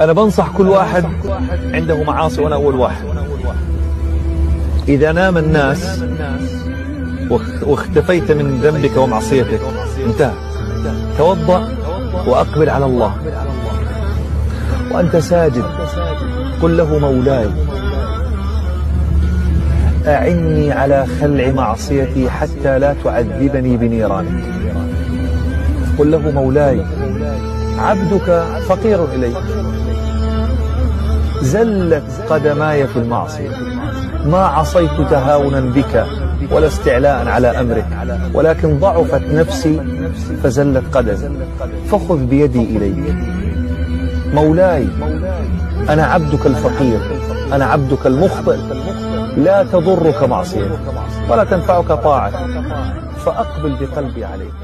أنا بنصح كل واحد عنده معاصي وأنا أول واحد. إذا نام الناس واختفيت من ذنبك ومعصيتك انتهى. توضأ وأقبل على الله. وأنت ساجد. قل له مولاي أعني على خلع معصيتي حتى لا تعذبني بنيرانك. قل له مولاي عبدك فقير إليك. زلت قدماي في المعصية. ما عصيت تهاونا بك ولا استعلاء على أمرك ولكن ضعفت نفسي فزلت قدمي. فخذ بيدي إليك. مولاي أنا عبدك الفقير أنا عبدك المخطئ. لا تضرك معصيتك ولا تنفعك طاعتك فأقبل بقلبي عليك.